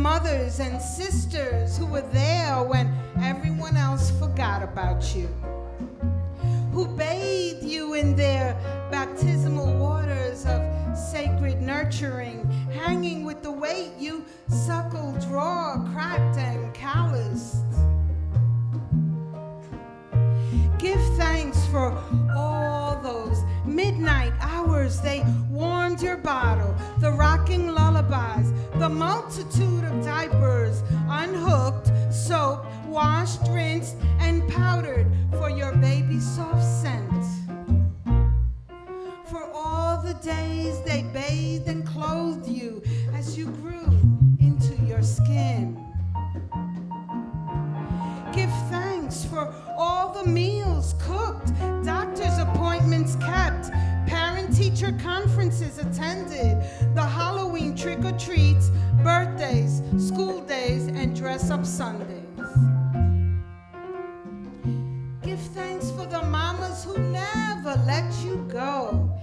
mothers and sisters who were there when everyone else forgot about you, who bathed you in their baptismal waters of sacred nurturing, hanging with the weight you suckled raw, cracked, and calloused. Give thanks for all those midnight hours they warmed your bottle, the rocking lullabies, the multitude of diapers unhooked, soaked, washed, rinsed, and powdered for your baby's soft scent. For all the days teacher conferences attended, the Halloween trick or treats, birthdays, school days, and dress up Sundays. Give thanks for the mamas who never let you go,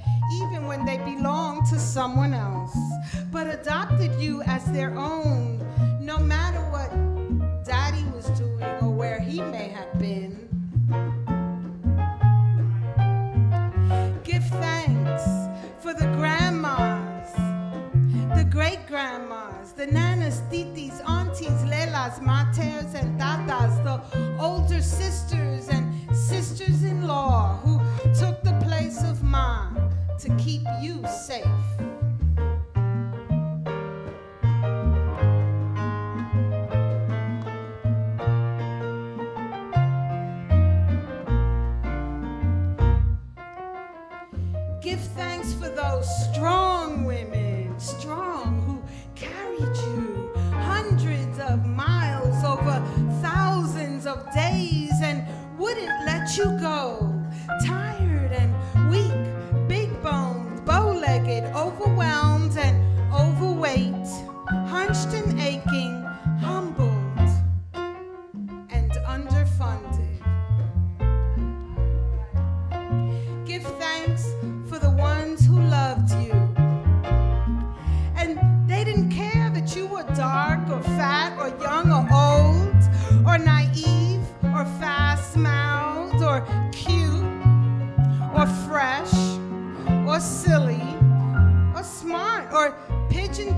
even when they belong to someone else, but adopted you as their own, no matter what daddy was doing or where he may have been. The nanas, titis, aunties, lelas, maters, and tatas, the older sisters and sisters in law who took the place of ma to keep you safe. Give thanks for those strong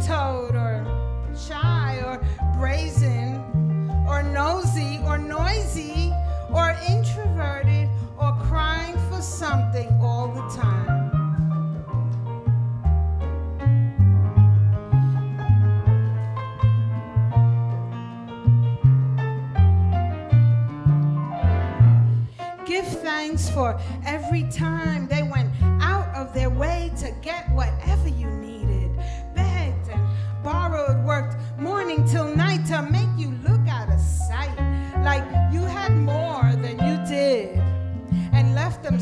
pigeon toed or shy or brazen or nosy or noisy or introverted or crying for something all the time. Give thanks for every time they went out of their way to get whatever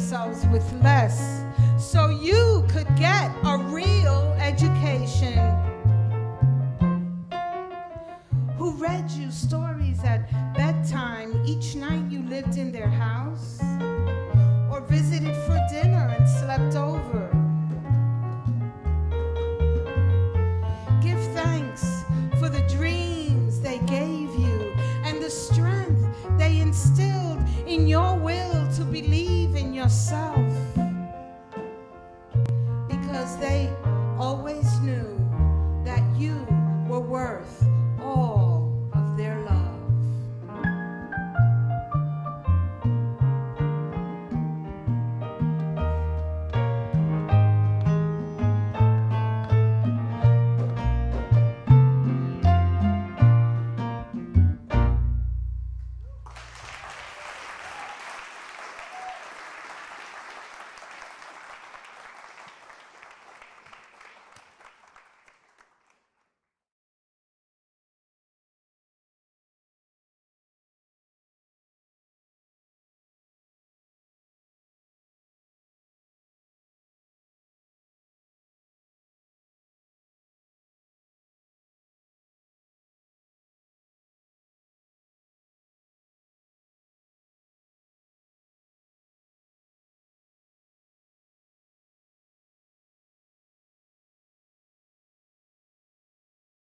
themselves with less so you could get a real education. Who read you stories at bedtime each night you lived in their house, or visited for dinner and slept over. Give thanks for the dreams they gave you and the strength they instilled in your yourself.